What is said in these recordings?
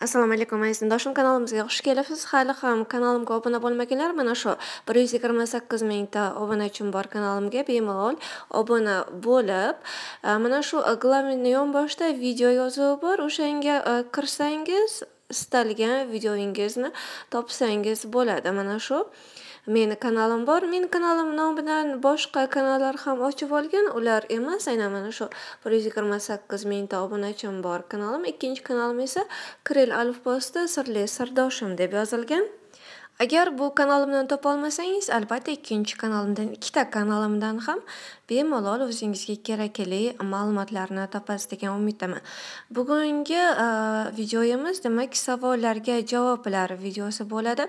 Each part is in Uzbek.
Assalomu alaykum aziz sinfdoshim kanalimizga xush kelibsiz. Hali ham kanalimga obuna bo'lmaganlar mana shu 128 mingta obunachim bor kanalimga bemalol obuna bo'lib, mana shu glovinni yon boshida video yozuvi bor. O'shanga kirsangiz istalgan videoyingizni topsangiz bo'ladi. Mana shu meni kanalim bor. Meni kanalim nomidan boshqa kanallar ham ochib olgan. Ular emas, aynan mana shu 128 mingta obunachim bor kanalim. Ikkinchi kanalim esa Kiril alifbosida sirli sirdoshim deb yozilgan. Agar bu kanalimdan topa olmasangiz, albatta ikkinchi kanalimdan, ikkita kanalimdan ham bemalol o'zingizga kerakli ma'lumotlarni topasiz degan umiddaman. Bugungi videoyimiz demak savollarga javoblar videosi bo'ladi.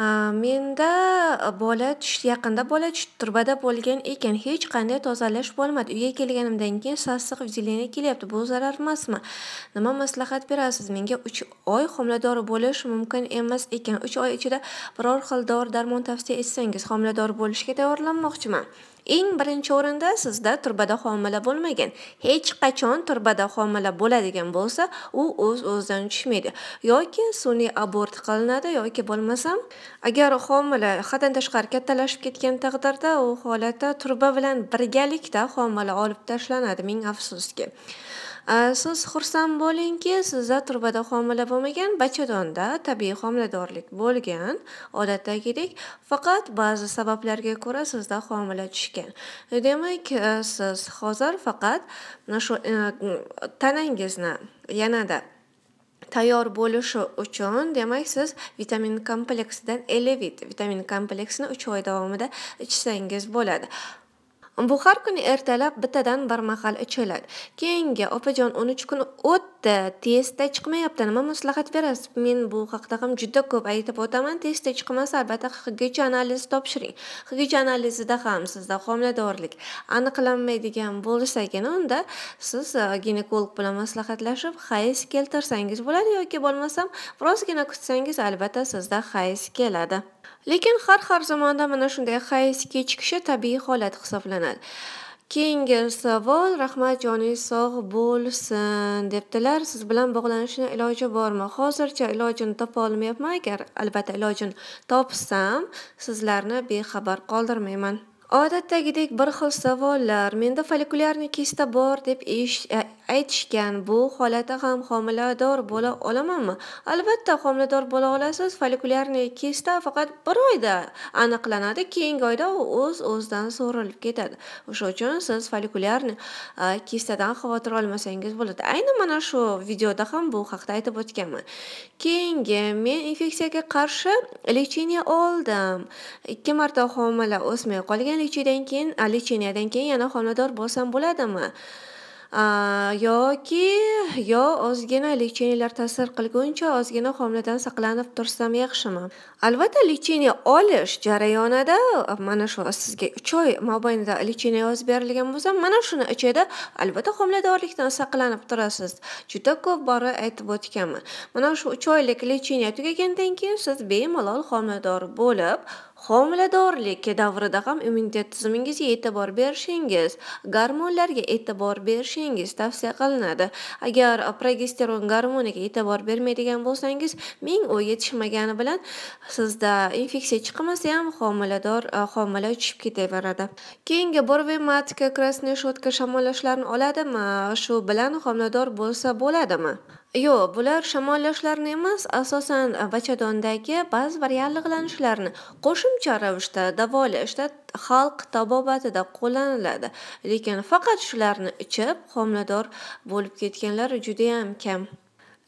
Menda э, bola tush yaqinda bola turbada bo'lgan ekan. Hech qanday tozalash bo'lmadi. Uyga kelganimdan keyin sassiq выделение kelyapti. Bu zarar emasmi? Nima maslahat berasiz? Menga 3 oy homilador bo'lish mumkin emas ekan. 3 oy ichida biror xil dori-darmon tavsiya etsangiz, homilador bo'lishga tayyorlanmoqchiman. Eng birinchi o'rinda sizda turbada homila bo'lmagan. Hech qachon turbada homila bo'ladigan bo'lsa, u o'z-o'zidan tushmaydi. Yoki sun'iy abort qilinadi yoki bo'lmasam, agar homila haddan tashqari kattalashib ketgan taqdirda, u holatda turba bilan birgalikda homila olib tashlanadi, ming afsuski. Siz xursand bo'lingki, sizda turbada homila bo'lmagan, bachadonda tabiiy homiladorlik bo'lgan, odatdagidek, faqat ba'zi sabablarga ko'ra sizda homila tushgan. Demak, e, siz hozir faqat mana shu e, tanangizni yanada tayyor bo'lishi uchun, demak, siz vitamin kompleksidan Elevit vitamin kompleksini 3 oy davomida ichsangiz bo'ladi. Bu har kuni ertalab bittadan bir mahal ichiladi. Keyingi opajon 13 kun o'tdi, testda chiqmayapti. Nima maslahat berasiz? Men bu haqida ham juda ko'p aytib o'taman. Testda chiqmasa, albatta HGC analizi topshiring. HGC analizida ham sizda homiladorlik aniqlanmaydigan bo'lsagina, unda siz e, ginekolog bilan maslahatlashib hayz keltirsangiz bo'ladi yoki bo'lmasam birozgina kutsangiz, albatta sizda hayz keladi. Lekin har har zamonda mana shunday hayz kechikishi tabiiy holat hisoblanadi. Keyingi savol, rahmat joningiz sog' bo'lsin debdilar. Siz bilan bog'lanishni iloji bormi? Hozircha ilojini topa olmayapman. Agar albatta ilojini topsam, sizlarni bexabar qoldirmayman. Odatdagidek bir xil savollar. Menda folikulyarniy kista bor deb e, aytishgan. Bu holatda ham homilador bo'la olamanmi? Albatta homilador bo'la olasiz. Folikulyarniy kista faqat bir oyda aniqlanadi. Keyingi oyda u o'z-o'zidan so'rilib ketadi. O'sha uchun siz folikulyarniy e, kistadan xavotir olmasangiz bo'ladi. Aynan mana shu videoda ham bu haqda aytib o'tganman. Keyingi men infeksiyaga qarshi lecheniya oldim. ikki marta homila o'smay qolgan. Lecheniyadan keyin lecheniyadan keyin yana homilador bo'lsam bo'ladimi? yoki yo ozgina lecheniyalar ta'sir qilguncha ozgina homiladan saqlanib tursam yaxshimi? Albatta lecheniya olish jarayonida mana shu sizga 3 oy mobaynida lecheniya yozib berilgan bo'lsa, mana shuni ichida albatta homiladorlikdan saqlanib turasiz. Juda ko'p bora aytib o'tganman. Mana shu 3 oylik lecheniya tugagandan keyin siz bemalol homilador bo'lib, homiladorlik davrida ham immunitet tizimingizga e'tibor berishingiz, gormonlarga e'tibor berishingiz tavsiya qilinadi. Agar progesteron gormoniga e'tibor bermaydigan bo'lsangiz, ming u yetishmagani bilan sizda infeksiya chiqmasa ham homilador e, homila tushib ketaveradi. Keyingi Borvematika, krasnoy shotka shamollashlarni oladimi? Shu bilan homilador bo'lsa bo'ladimi? Yo'q, bular shamollashlarni emas, asosan e, bachadondagi ba'zi bir yallig'lanishlarni qo'shimcha ravishda davolashda xalq tabobatida qo'llaniladi. Lekin faqat shularni ichib homilador bo'lib ketganlar judayam kam.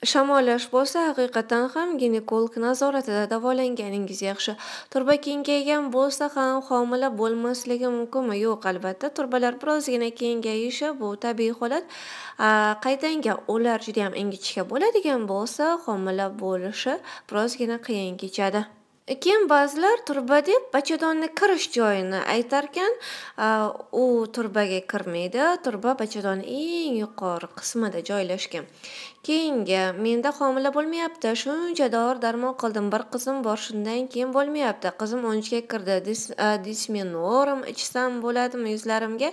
Shamollash bo'lsa, haqiqatan ham ginekolog nazoratida davolanganingiz yaxshi. Turba kengaygan bo'lsa ham homila bo'lmasligi mumkinmi? Yo'q, albatta. Turbalar birozgina kengayishi bu tabiiy holat. Qaytanga ular juda ham ingichka bo'ladigan bo'lsa, homila bo'lishi birozgina qiyin kechadi. Keyin ba'zilar turba deb bachadonni kirish joyini aytarkan, u turbaga kirmaydi. Turba bachadonning eng yuqori qismida joylashgan. Keyingi menda homila bo'lmayapti. Shuncha dori-darmon qildim. Bir qizim bor, shundan keyin bo'lmayapti. Qizim 13 ga kirdi. Dismenorim ichsam bo'ladimi yuzlarimga?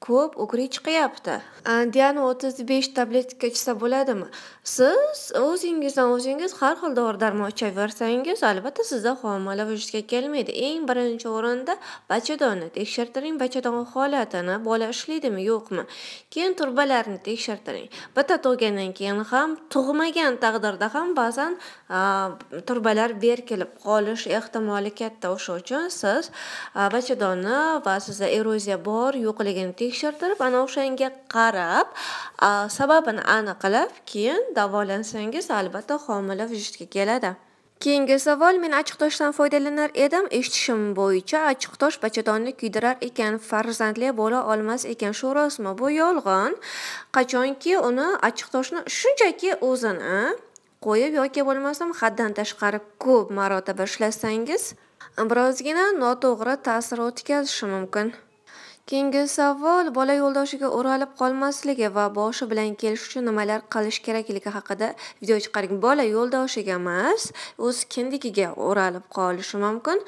Ko'p ugri chiqyapti. Diana o'ttiz besh tabletka ichsa bo'ladimi? Siz o'zingizdan o'zingiz har xil dori darmon ichaversangiz albatta sizda homila vujudga kelmaydi. Eng birinchi o'rinda bachadonni tekshirtiring. Bachadon holatini bola ishlaydimi yo'qmi? Keyin turbalarni tekshirtiring. Bitta tug'gandan keyin ham tug'magan taqdirda ham ba'zan turbalar berkilib qolish ehtimoli katta. O'sha uchun siz bachadonni va sizda eroziya bor yo'qligini tekshirtirib ana o'shanga qarab sababini aniqlab keyin davolansangiz albatta homila vujudga keladi. Keyingi savol men achchiq toshdan foydalanar edim. Eshitishim bo'yicha achchiq tosh bachadonni kuydirar ekan farzandli bo'la olmas ekan. Shu rostmi? Bu yolg'on. Qachonki uni achchiq toshni shunchaki o'zini qo'yib yoki bo'lmasam haddan tashqari ko'p marotaba ishlasangiz birozgina noto'g'ri ta'sir o'tkazishi mumkin. Keyingi savol bola yo'ldoshiga o'ralib qolmasligi va boshi bilan kelish uchun nimalar qilish kerakligi haqida video chiqaring. Bola yo'ldoshiga emas o'z kindikiga o'ralib qolishi mumkin.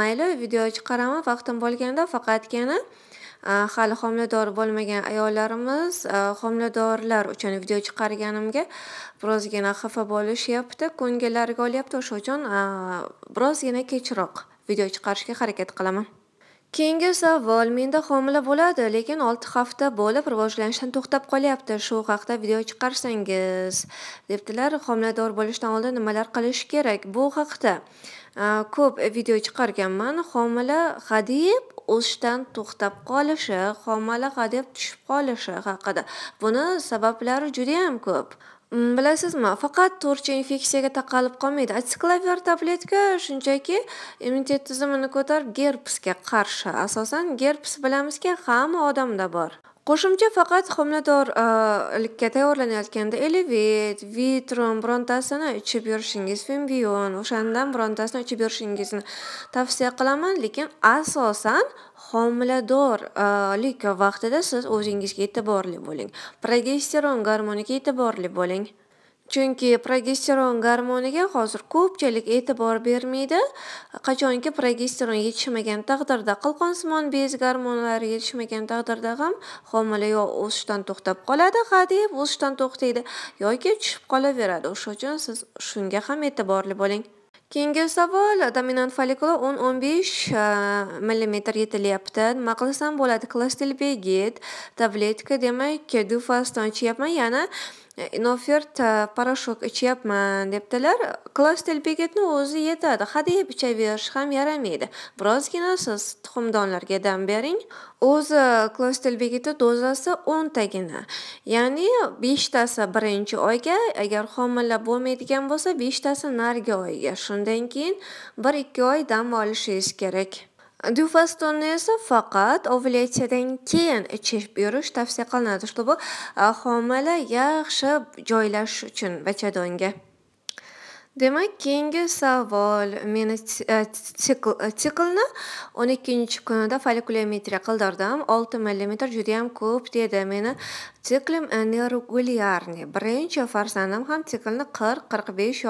Mayli video chiqaraman vaqtim bo'lganda faqatgina hali homilador bo'lmagan ayollarimiz homiladorlar uchun video chiqarganimga birozgina xafa bo'lishyapti. Ko'ngillariga olyapti o'sha uchun birozgina kechroq video chiqarishga harakat qilaman. Keyingi savol: Menda homila bo'ladi, lekin 6 hafta bo'lib rivojlanishdan to'xtab qolyapti. Shu haqda video chiqarsangiz, debdilar. Homilador bo'lishdan oldin nimalar qilish kerak? Bu haqda ko'p video chiqarganman. Homila hadeb o'sishdan to'xtab qolishi, homila hadeb tushib qolishi haqida. Buni sabablari judayam ko'p. Bilasizmi, faqat to'rtcha infeksiyaga taqalib qolmaydi. Atsiklavir tabletka shunchaki immunitet tizimini ko'tarib, gerpsga qarshi. Asosan gerps bilamizki, hamma odamda bor. Qo'shimcha faqat homiladorlikka e, tayyorlanayotganda Elevit, Vitron birontasini ichib yurishingiz, Fembion o'shandan birontasini ichib yurishingizni tavsiya qilaman, lekin asosan homiladorlik vaqtida siz o'zingizga e'tiborli bo'ling. Progesteron gormoniga e'tiborli bo'ling. Chunki progesteron gormoniga hozir ko'pchilik e'tibor bermaydi. Qachonki progesteron yetishmagan taqdirda, qilqonsimon bez gormonlari yetishmagan taqdirda ham homila yo o'sishdan to'xtab qoladi, hadeb o'sishdan to'xtaydi yoki tushib qolaveradi. O'sha uchun siz shunga ham e'tiborli bo'ling. Keyingi savol dominant follikula 10-15 e, mm yetilyapti. Nima qilsam bo'ladi? Klastelbegit tabletka demak Dufaston ichyapman. Yana Inofert poroshok ichyapman debdilar. Klastelbegitni o'zi yetadi. Hadeb ichaverish ham yaramaydi. Birozgina siz tuxumdonlarga dam bering. O'zi klastelbegiti dozasi 10 tagina. Ya'ni 5 tasi birinchi oyga, agar homila bo'lmaydigan bo'lsa 5 tasi narigi oyga. Shundan keyin 1-2 oy dam olishingiz kerak. Dufastonni esa faqat ovulyatsiyadan keyin ichib yurish tavsiya qilinadi, чтобы e, homila yaxshi joylashish uchun bachadonga. Demak, keyingi savol. Meni sikl siklni 12 kunida folikulometriya qildirdim. 6 millimetr judayam ko'p dedi. Meni siklim e, neregulyarniy. Birinchi farzandim ham siklni 40-45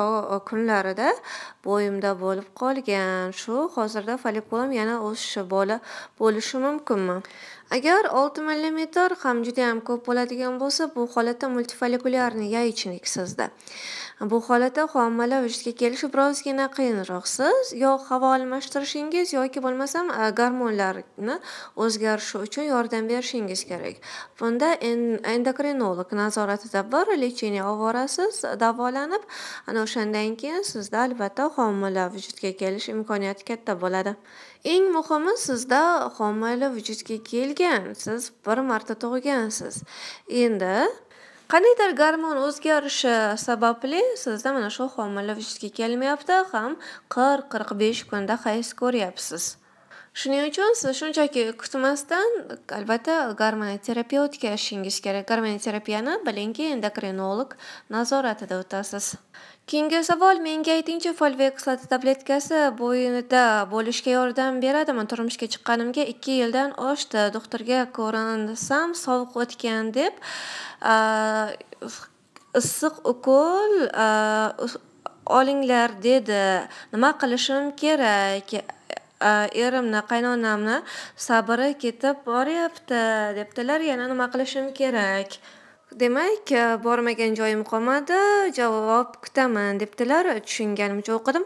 kunlarida bo'yimda bo'lib qolgan. Shu hozirda folikulim yana o'sishi bola bo'lishi mumkinmi? Agar 6 millimetr ham judayam ko'p bo'ladigan bo'lsa, bu holatda multifolikulyarniy yayichnik sizda. Bu holatda homila vujudga kelishi birozgina qiyinroq. Siz yo havo almashtirishingiz yoki bo'lmasam e, gormonlarni o'zgarishi uchun yordam berishingiz kerak. Bunda endokrinolog nazoratida bir lecheniya ovorasiz, davolanib, ana o'shandan keyin sizda albatta homila vujudga kelish imkoniyati katta bo'ladi. Eng muhimi sizda homila vujudga kelgan, siz bir marta tug'gansiz. Endi qandaydir gormon o'zgarishi sababli sizda mana shu homila vujudga kelmayapti ham 40-45 kunda hayz ko'ryapsiz. Shuning uchun siz shunchaki kutmasdan albatta gormonoterapiya o'tkazishingiz kerak. Gormonoterapiyani bilingki, endokrinolog nazoratida o'tasiz. Keyingi savol menga aytingchi, folviya kislota tabletkasi bo'yinida bo'lishga yordam beradimi? Turmushga chiqqanimga 2 yildan oshdi. Doktorga ko'rinsam, sovuq o'tgan deb issiq ukol olinglar dedi. Nima qilishim kerak? Erimni qaynonamni sabri ketib boryapti debdilar yana nima qilishim kerak demak bormagan joyim qolmadi javob kutaman debdilar tushunganimcha o'qidim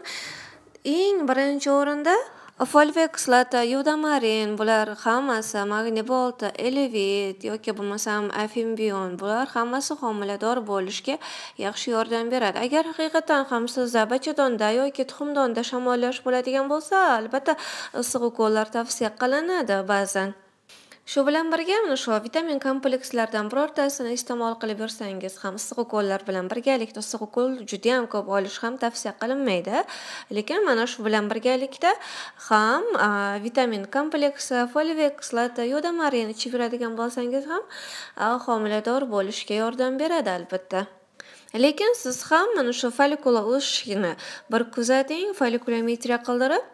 eng birinchi o'rinda folviy kislota yudamarin bular hammasi magnibolta elevit yoki bo'lmasam afimbion bular hammasi homilador bo'lishga yaxshi yordam beradi. Agar haqiqatan ham sizda bachadonda yoki tuxumdonda shamollash bo'ladigan bo'lsa albatta issiq ukollar tavsiya qilinadi ba'zan. Shu bilan birga mana shu vitamin komplekslaridan birortasini iste'mol qilib yursangiz ham issiq ukollar bilan birgalikda issiq ukol judayam ko'p olish ham tavsiya qilinmaydi. Lekin mana shu bilan birgalikda ham vitamin kompleksi foliyaviy kislota yodamarin ichib yuradigan bo'lsangiz ham homilador bo'lishga yordam beradi albatta. Lekin siz ham mana shu follikula o'sishini bir kuzating follikulometriya qildirib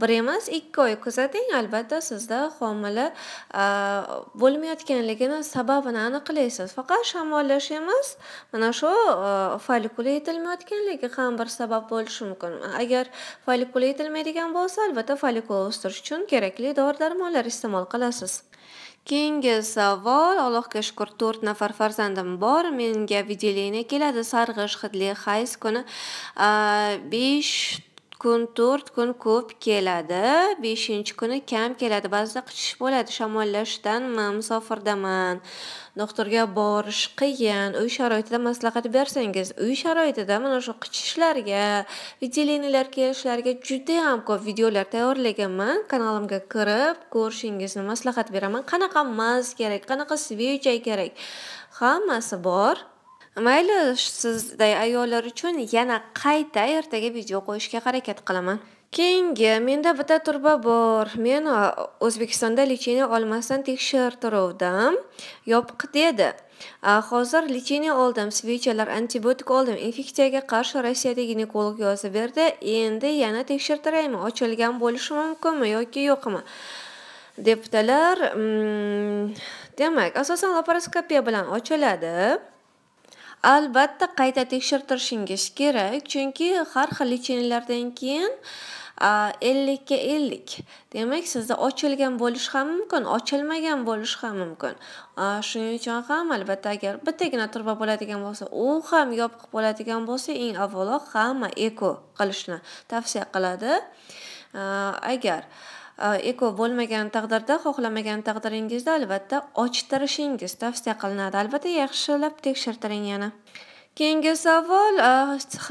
bir emas ikki oy kuzating. Albatta sizda homila bo'lmayotganligini sababini aniqlaysiz. Faqat shamollash emas mana shu follikula yetilmayotganligi ham bir sabab bo'lishi mumkin. Agar follikula yetilmaydigan bo'lsa albatta follikula o'stirish uchun kerakli dori darmonlar iste'mol qilasiz. Keyingi savol. Allohga shukur to'rt nafar farzandim bor. Menga выделение keladi sarg'ish hidli hayz kuni besh kun to'rt kun ko'p keladi. Beshinchi kuni kam keladi. Ba'zida qichish bo'ladi. Shamollashdanmi, musofirdaman. Doktorga borish qiyin. Uy sharoitida maslahat bersangiz. Uy sharoitida mana shu qichishlarga, выделениеlar kelishlariga judayam ko'p videolar tayyorlaganman. Kanalimga kirib ko'rishingizni maslahat beraman. Qanaqa maz kerak, qanaqa svechka kerak, hammasi bor. Mayli, sizday ayollar uchun yana qayta ertaga video qo'yishga harakat qilaman. Keyingi menda bitta turba bor. Men O'zbekistonda lecheniya olmasdan tekshirtiruvdim. Yopiq dedi. Hozir lecheniya oldim, svechalar antibiotik oldim. Infeksiyaga qarshi Rossiyada ginekolog yozib berdi. Endi yana tekshirtiraymi? Ochilgan bo'lishi mumkinmi yoki yo'qmi? debdilar. Mm, demak, asosan laparoskopiya bilan ochiladi. Albatta qayta tekshirtirishingiz kerak, chunki har xil lecheniyalardan keyin ellikka ellik. Demak sizda ochilgan bo'lishi ham mumkin ochilmagan bo'lishi ham mumkin. Shuning uchun ham albatta agar bittagina turba bo'ladigan bo'lsa u ham yopiq bo'ladigan bo'lsa eng avvalo hamma eko qilishni tavsiya qiladi. Agar eko bo'lmagan taqdirda xohlamagan taqdiringizda albatta ochtirishingiz tavsiya qilinadi albatta yaxshilab tekshirtiring yana Keyingi savol,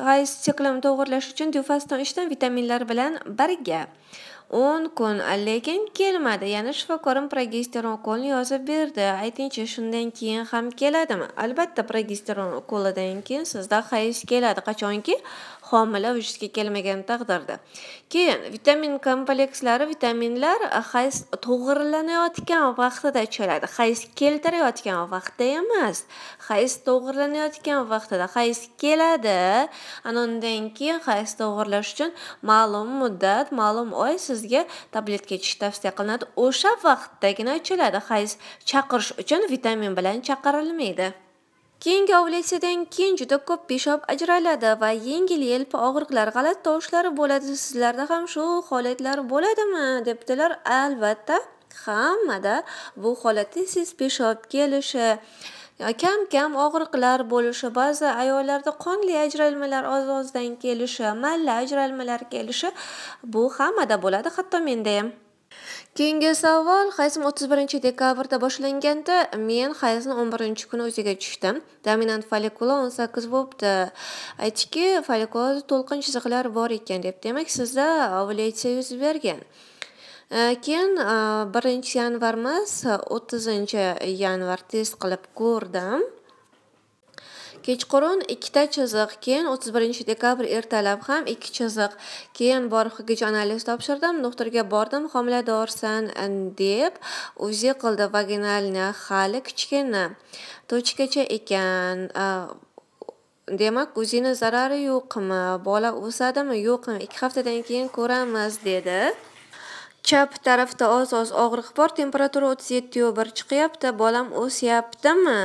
hayz siklini to'g'irlash uchun Dufaston ichdan vitaminlar bilan birga 10 kun, lekin kelmadi. Yana shifokorim progesteron ukolini yozib berdi. Aytingchi, shundan keyin ham keladimi? Albatta, progesteron ukolidan keyin sizda hayz keladi. Qachonki homila vujudga kelmagan taqdirda. Keyin vitamin komplekslari, vitaminlar e, hayz to'g'irlanayotgan vaqtida ichiladi. Hayz keltirayotgan vaqtda emas. Hayz to'g'irlanayotgan vaqtida hayz keladi. Ana undan keyin hayz to'g'irlash uchun ma'lum muddat, ma'lum oy sizga tabletka ichish tavsiya qilinadi. O'sha vaqtdagina ichiladi. Hayz chaqirish uchun vitamin bilan chaqirilmaydi. Keyingi ovulyatsiyadan keyin juda ko'p peshob ajraladi va yengil-yelpi og'riqlar, g'alati tovushlari bo'ladi. Sizlarda ham shu holatlar bo'ladimi? debdilar. Albatta, hammada bu holatda siz peshob kelishi, kam-kam og'riqlar bo'lishi, ba'zi ayollarda qonli ajralmalar oz-ozdan kelishi, malla ajralmalar kelishi bu hammada bo'ladi, hatto menda ham. Keyingi savol, hayzim 31 dekabrda boshlanganda men hayzni 11 kuni o'ziga tushdim. Dominant follikula 18 bo'libdi. Aytishki, follikulada to'lqin chiziqlar bor ekan deb. Demak, sizda ovulyatsiya yuz bergan. Keyin e, 1 yanvarmas 30 yanvar test qilib ko'rdim. Kechqurun ikkita chiziq, keyin 31 dekabr ertalab ham ikki chiziq. Keyin borib HGJ analiz topshirdim, doktorga bordim, homiladorsan deb UZI qildi vaginalni hali kichkina. Tochkacha ekan. Demak, UZIni zarari yo'qmi? Bola o'sadimi, yo'qmi? 2 haftadan keyin ko'ramiz dedi. Chap tarafda oz oz og'riq bor temperatura o'ttiz yettiyu bir chiqyapti. Bolam o'syaptimi?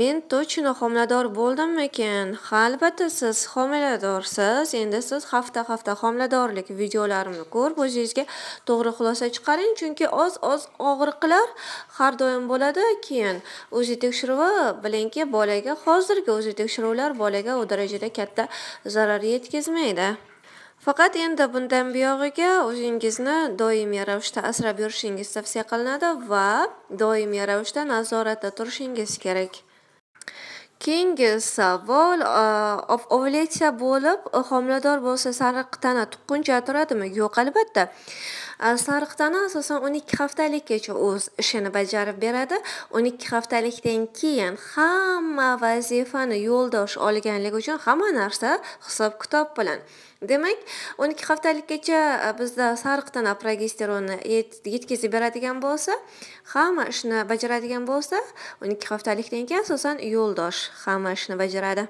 Men точно homilador bo'ldimmikin? Ha albatta siz homiladorsiz. Endi siz hafta hafta homiladorlik videolarimni ko'rib o'zingizga to'g'ri xulosa chiqaring. Chunki oz oz og'riqlar har doim bo'ladi keyin o'zi tekshiruvi bilingki bolaga hozirgi o'zi tekshiruvlar bolaga u darajada katta zarar yetkazmaydi. Faqat endi bundan buyog'iga o'zingizni doimiy ravishda asrab yurishingiz tavsiya qilinadi va doimiy ravishda nazoratda turishingiz kerak. Keyingi savol ovulyatsiya bo'lib homilador bo'lsa sariq tana tuqquncha turadimi? Yo'q albatta. Sariq asosan o'n ikki haftalikgacha o'z ishini bajarib beradi o'n ikki haftalikdan keyin hamma vazifani yo'ldosh olganligi uchun hamma narsa hisob kitob bilan demak o'n ikki haftalikgacha bizda sariq tana progesteronni yetkazib beradigan bo'lsa hamma ishni bajaradigan bo'lsa o'n ikki haftalikdan keyin asosan yo'ldosh hamma ishni bajaradi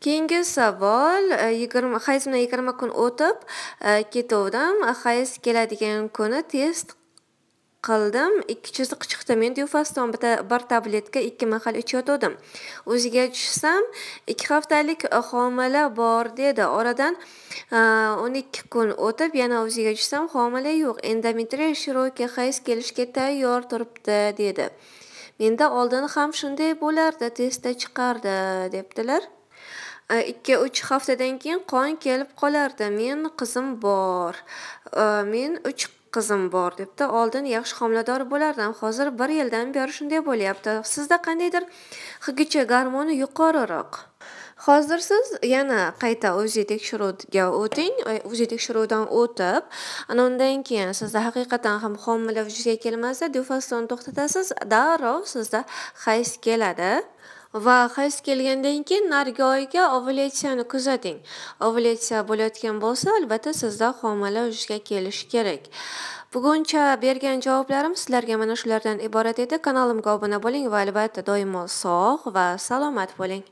keyingi savol e, yigirma hayzimdan yigirma kun o'tib e, ketuvdim. Hayz keladigan kuni test qildim. Ikki chiziq chiqdi men dufaston bir tabletka ikki mahal ichayotgandim o'ziga tushsam ikki haftalik homila bor dedi. Oradan e, o'n ikki kun o'tib yana o'ziga tushsam homila yo'q. Endometrial shiroki hayz kelishga tayyor turibdi dedi. Menda oldin ham shunday bo'lardi testda chiqardi debdilar. Ikki uch haftadan keyin qon kelib qolardi. Men qizim bor. Men uch qizim bor debdi. Oldin yaxshi homilador bo'lardim. Hozir bir yildan beri shunday bo'lyapti. Sizda qandaydir hgch gormoni yuqoriroq. Hozir siz yana qayta o'zi tekshiruvga o'ting. O'zi tekshiruvdan o'tib ana undan keyin sizda haqiqatdan ham homila vujudga kelmasa dufaston to'xtatasiz. Darrov sizda hayz keladi. Va hayz kelgandan keyin narigi oyga ovulyatsiyani kuzating. Ovulyatsiya bo'layotgan bo'lsa albatta sizda homila vujudga kelishi kerak. Buguncha bergan javoblarim sizlarga mana shulardan iborat edi. Kanalimga obuna bo'ling va albatta doimo sog' va salomat bo'ling.